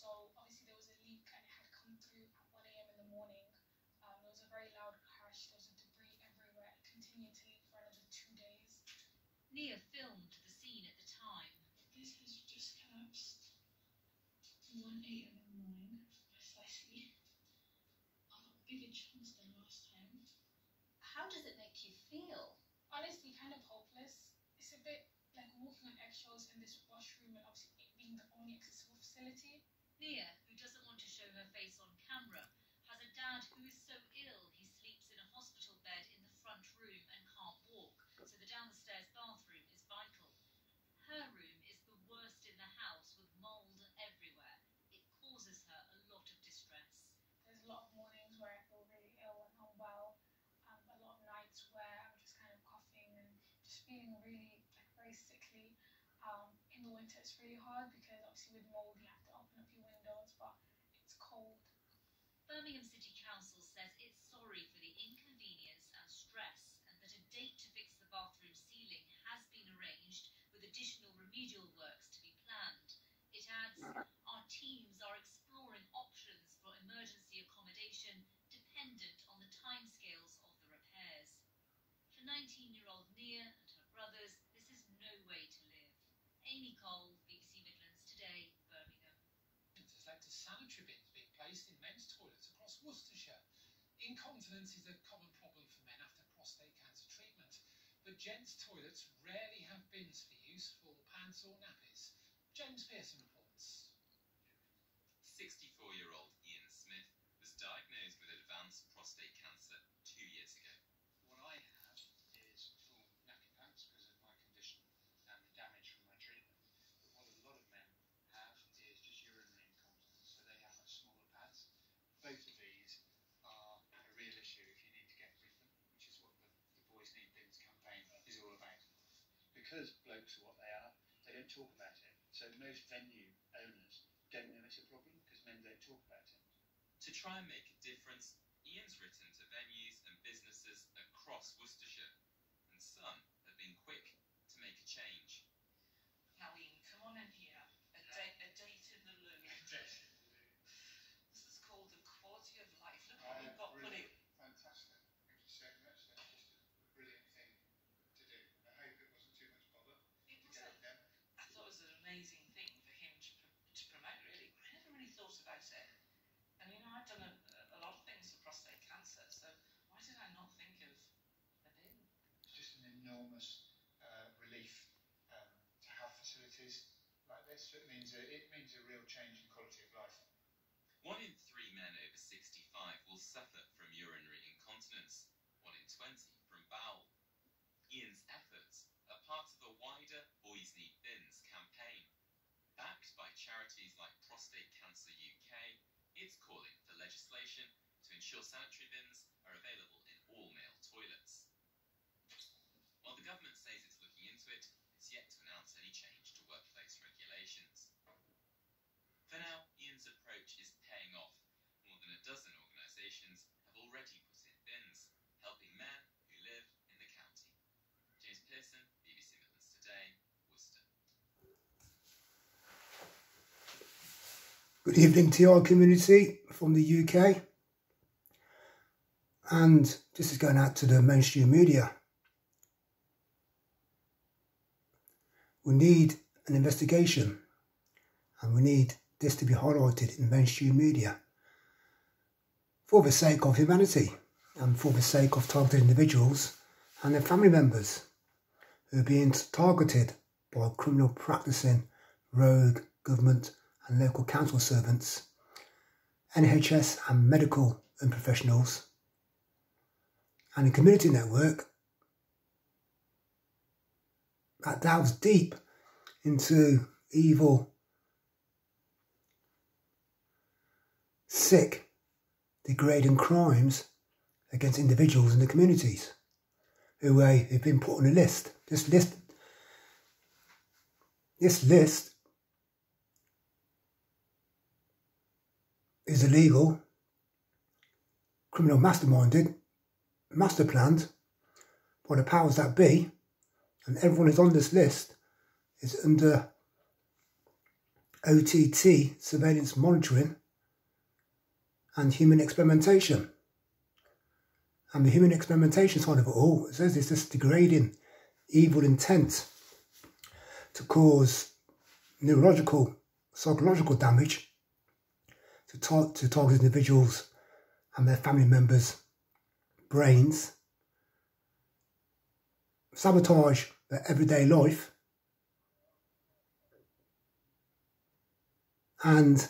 So obviously there was a leak and it had come through at 1 a.m. in the morning. Um, there was a very loud crash. There was a debris everywhere. It continued to leak for another two days. Nia filmed the scene at the time. This has just collapsed. 1 a.m. in the morning, precisely. A lot bigger chunks than last time. How does it make you feel? Honestly, kind of hopeless. It's a bit like walking on eggshells in this washroom and obviously it being the only accessible facility. Nia, who doesn't want to show her face on camera, has a dad who is so ill he sleeps in a hospital bed in the front room and can't walk, so the downstairs bathroom is vital. Her room is the worst in the house with mould everywhere. It causes her a lot of distress. There's a lot of mornings where I feel really ill and unwell. Um, a lot of nights where I'm just kind of coughing and just really like very sickly. Um, in the winter it's really hard because obviously with mold you have to open up your windows, but it's cold. Birmingham City Council says it's sorry for the inconvenience and stress and that a date to fix the bathroom ceiling has been arranged with additional remedial works to be planned. It adds, our teams are exploring options for emergency accommodation dependent on the timescales of the repairs. For 19-year-old Nia and her brothers, this is no way to live. Amy Cole, BBC Midlands Today, Birmingham. has led to sanitary bins being placed in men's toilets across Worcestershire. Incontinence is a common problem for men after prostate cancer treatment, but gents' toilets rarely have bins for use for pants or nappies. James Pearson reports. 64 year old Ian Smith was diagnosed with advanced prostate cancer two years ago. What I have is full nappy pants because of my condition and the damage from my treatment. But what a lot of men have is just urinary incontinence, so they have like smaller pads. Both of these are a real issue if you need to get rid of them, which is what the, the Boys Need Bins campaign is all about. Because blokes are what they are, they don't talk about it. So most venue owners don't know it's a problem because men don't talk about it. To try and make a difference, Ian's written to venues and businesses across Worcestershire, and some have been quick to make a change. Now, Ian, come on in here. A, date, a date in the loo. This is called the quality of life. Look what we've got put in. Fantastic. Thank you so much. That's just a brilliant thing to do. I hope it wasn't too much bother It to was get a, it done. I thought it was an amazing thing for him to, pr- to promote, really. I never really thought about it. And, you know, I've done a, a lot of things for prostate cancer, so why did I not think of a bin? It's just an enormous uh, relief um, to have facilities like this. It means a, it means a real change in quality of life. One in three men over 65 will suffer from urinary incontinence, one in 20 from bowel. Ian's efforts are part of the wider Boys Need Bins campaign. Backed by charities like Prostate Cancer UK, it's calling for legislation to ensure sanitary bins are available in all male toilets. While the government says it's looking into it, it's yet to announce any change to workplace regulations. For now, Ian's approach is paying off. More than a dozen organisations have already put in bins, helping men who live in the county. James Pearson, BBC Midlands Today, Worcester. Good evening to our community from the UK. And this is going out to the mainstream media. We need an investigation and we need this to be highlighted in mainstream media for the sake of humanity and for the sake of targeted individuals and their family members who are being targeted by criminal practicing rogue government and local council servants, NHS and medical and professionals, and a community network that delves deep into evil, sick, degrading crimes against individuals in the communities who uh, have been put on a list. This list, this list is illegal, criminal masterminded, master planned. By the powers that be, and everyone who's on this list is under OTT surveillance monitoring and human experimentation. And the human experimentation side of it all it says it's just degrading evil intent to cause neurological, psychological damage to, tar- to target individuals and their family members' brains, sabotage their everyday life, and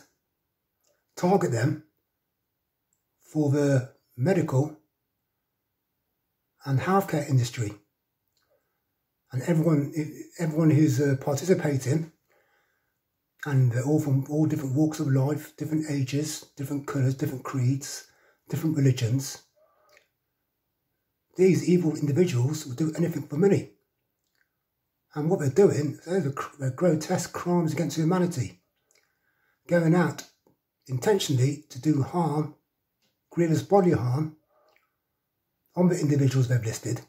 target them for the medical and healthcare industry. And everyone, everyone who's uh, participating, and they're all from all different walks of life, different ages, different colours, different creeds, different religions. These evil individuals will do anything for money. And what they're doing, they're, they're grotesque crimes against humanity. Going out intentionally to do harm, grievous bodily harm, on the individuals they've listed.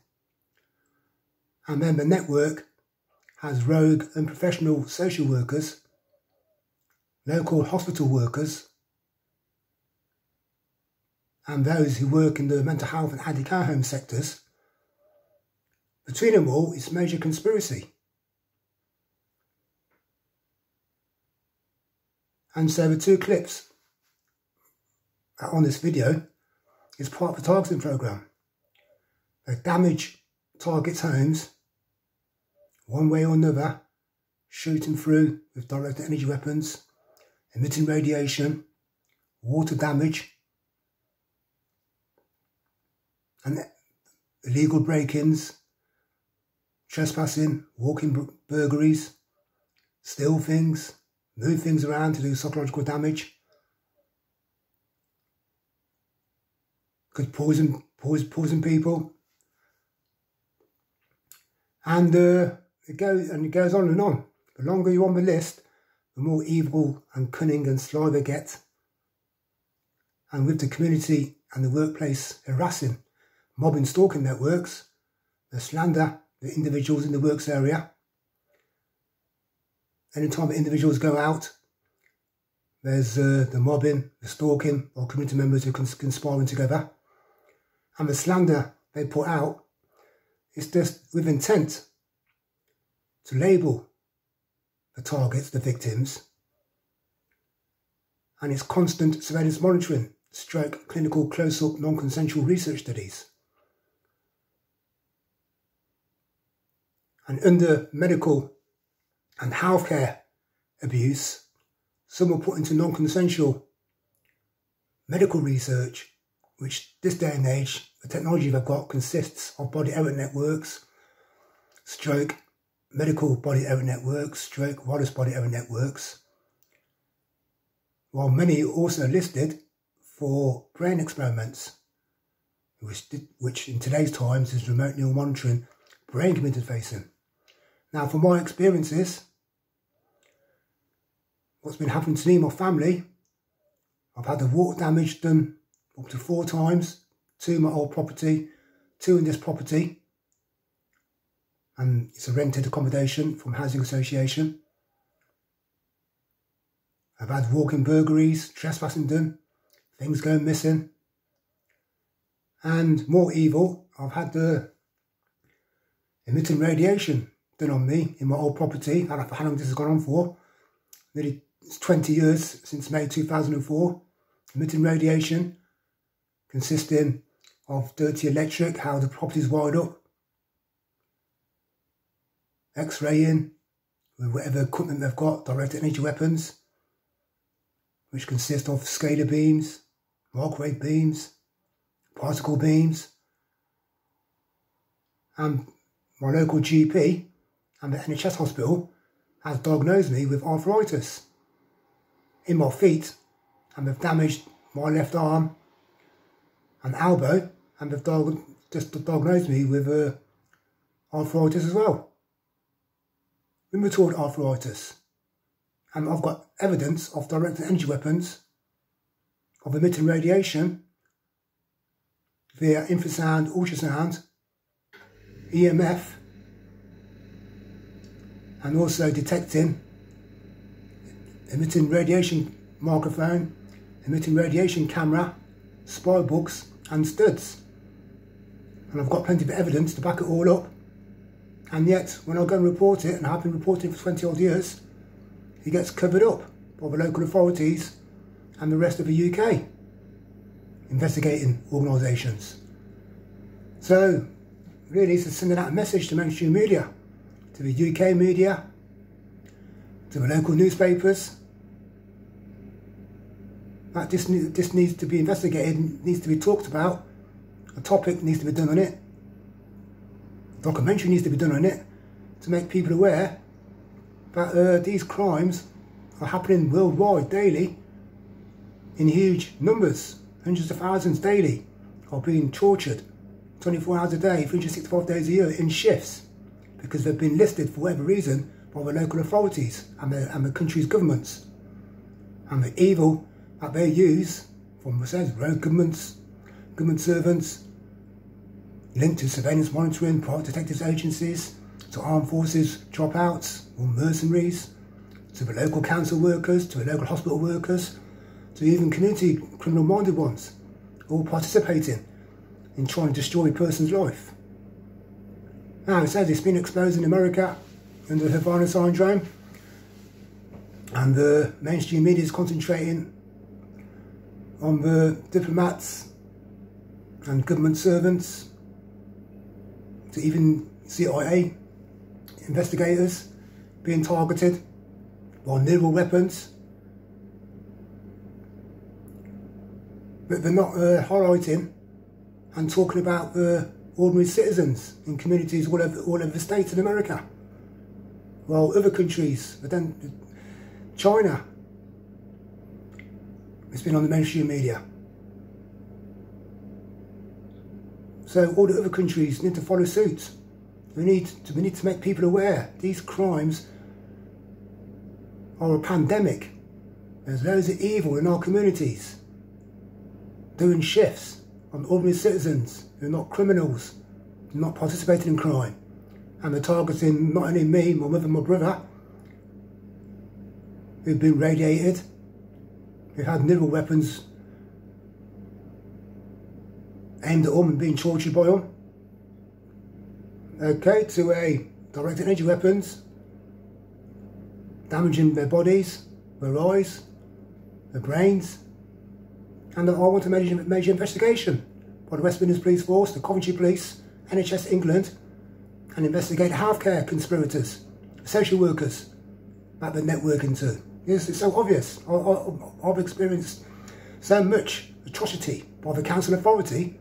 And then the network has rogue and professional social workers, local hospital workers, and those who work in the mental health and anti care home sectors. Between them all, it's major conspiracy. And so the two clips on this video is part of the targeting program. They damage targets' homes one way or another, shooting through with directed energy weapons, emitting radiation, water damage, and illegal break-ins, trespassing, walking burglaries, steal things, move things around to do psychological damage, could poison, poison, poison people, and uh, it goes and it goes on and on. The longer you're on the list, the more evil and cunning and sly they get. And with the community and the workplace harassing, mobbing, stalking networks, they slander the individuals in the works area. Anytime individuals go out, there's uh, the mobbing, the stalking, or community members who are conspiring together. And the slander they put out is just with intent to label the targets, the victims, and it's constant surveillance monitoring, stroke clinical close-up non-consensual research studies. And under medical and healthcare abuse, some are put into non-consensual medical research which this day and age, the technology they've got consists of body area networks, stroke, medical body area networks, stroke, wireless body area networks, while many also listed for brain experiments, which, which in today's times is remote neural monitoring brain computer interfacing. Now, from my experiences, what's been happening to me and my family, I've had the water damage done up to four times, two in my old property, two in this property. And it's a rented accommodation from Housing Association. I've had walking burglaries, trespassing done, things going missing. And more evil, I've had the emitting radiation done on me in my old property. I don't know how long this has gone on for. Nearly 20 years since May 2004. Emitting radiation consisting of dirty electric, how the property's wired up, X-raying with whatever equipment they've got, directed energy weapons, which consist of scalar beams, microwave beams, particle beams, and my local GP and the NHS hospital has diagnosed me with arthritis in my feet and they've damaged my left arm and elbow, and they've just diagnosed me with uh, arthritis as well. Rheumatoid arthritis. And I've got evidence of directed energy weapons, of emitting radiation via infrasound, ultrasound, EMF, and also detecting emitting radiation microphone, emitting radiation camera, spy books and studs. And I've got plenty of evidence to back it all up. And yet, when I go and report it, and I've been reporting for 20 odd years, it gets covered up by the local authorities and the rest of the UK investigating organisations. So, really, it's sending out a message to mainstream media, to the UK media, to the local newspapers, that this, this needs to be investigated, needs to be talked about, a topic needs to be done on it, documentary needs to be done on it, to make people aware that uh, these crimes are happening worldwide daily in huge numbers, hundreds of thousands daily are being tortured 24 hours a day, 365 days a year in shifts because they've been listed for whatever reason by the local authorities and the, and the country's governments. And the evil that they use from the says road governments, government servants, linked to surveillance monitoring, private detectives agencies, to armed forces dropouts or mercenaries, to the local council workers, to the local hospital workers, to even community criminal minded ones, all participating in trying to destroy a person's life. Now, it says it's been exposed in America under the Havana syndrome, and the mainstream media is concentrating on the diplomats and government servants, to even CIA investigators being targeted by neural weapons. But they're not uh, highlighting and talking about the ordinary citizens in communities all over, all over the states in America. While other countries, but then China, it's been on the mainstream media. So all the other countries need to follow suit. We need to, we need to make people aware these crimes are a pandemic. There's loads of evil in our communities doing shifts on ordinary citizens who are not criminals, not participating in crime. And they're targeting not only me, my mother, my brother, who've been radiated, who had neural weapons aimed at them and being tortured by them. Okay, to a directed energy weapons, damaging their bodies, their eyes, their brains, and I want a major, major investigation by the West Midlands Police Force, the Coventry Police, NHS England, and investigate healthcare conspirators, social workers that they're networking to. Yes, it's so obvious. I, I, I've experienced so much atrocity by the council authority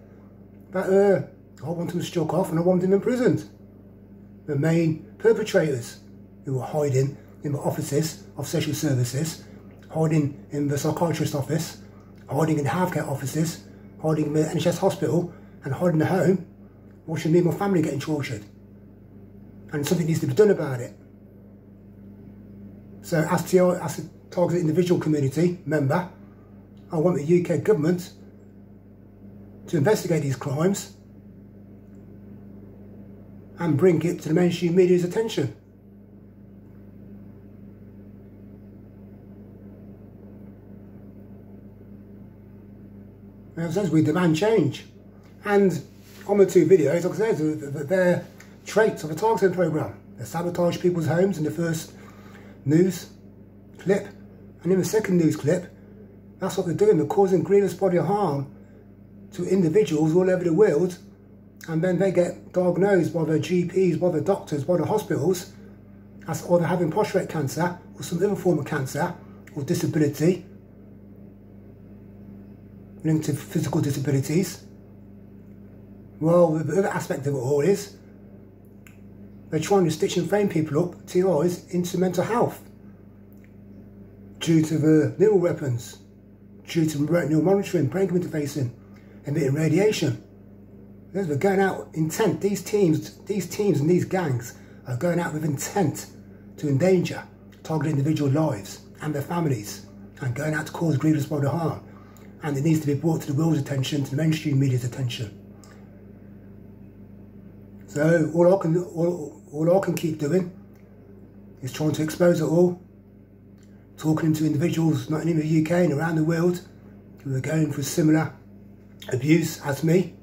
that uh, I want them struck off and I want them imprisoned. The main perpetrators who are hiding in the offices of social services, hiding in the psychiatrist's office, hiding in healthcare offices, hiding in the NHS hospital, and hiding at home, watching me and my family getting tortured. And something needs to be done about it. So as, to, as a targeted individual community member, I want the UK government to investigate these crimes and bring it to the mainstream media's attention. And says we demand change. And on the two videos, like I said, they're traits of a targeting program. They sabotage people's homes in the first news clip. And in the second news clip, that's what they're doing. They're causing grievous body harm to individuals all over the world. And then they get diagnosed by their GPs, by the doctors, by the hospitals, as either having prostate cancer or some other form of cancer or disability linked to physical disabilities. Well, the other aspect of it all is they're trying to stitch and frame people up, TIs, into mental health due to the neural weapons, due to neural monitoring, brain computer interfacing, emitting radiation. They're going out intent. These teams, these teams and these gangs are going out with intent to endanger, target individual lives and their families, and going out to cause grievous bodily harm and it needs to be brought to the world's attention, to the mainstream media's attention. So all I can all, all I can keep doing is trying to expose it all, talking to individuals not only in the UK and around the world who are going through similar abuse as me.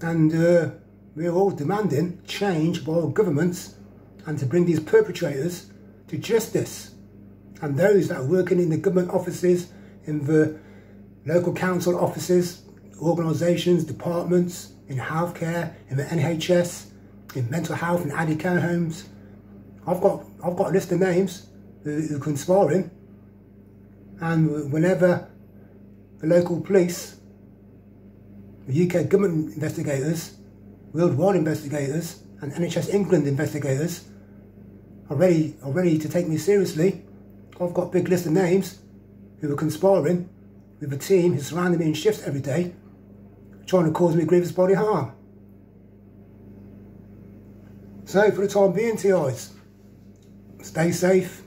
And uh, we're all demanding change by our governments and to bring these perpetrators to justice. And those that are working in the government offices, in the local council offices, organisations, departments, in healthcare, in the NHS, in mental health and addict care homes. I've got I've got a list of names who, who conspiring, and whenever the local police, the UK government investigators, worldwide investigators, and NHS England investigators are ready are ready to take me seriously. I've got a big list of names who are conspiring with a team who's surrounding me in shifts every day, trying to cause me grievous body harm. So for the time being, TIs, stay safe.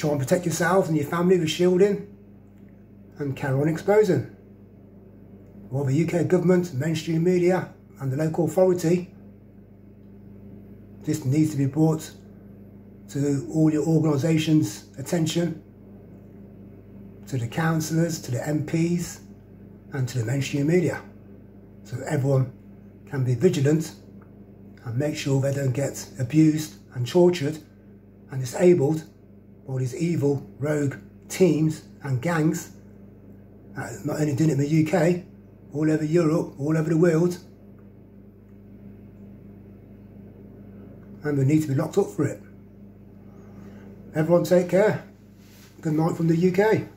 Try and protect yourself and your family with shielding and carry on exposing. While the UK government, mainstream media and the local authority, this needs to be brought to all your organisations' attention, to the councillors, to the MPs and to the mainstream media. So everyone can be vigilant and make sure they don't get abused and tortured and disabled by these evil rogue teams and gangs that not only doing it in the UK, all over Europe, all over the world. And we need to be locked up for it. Everyone take care. Good night from the UK.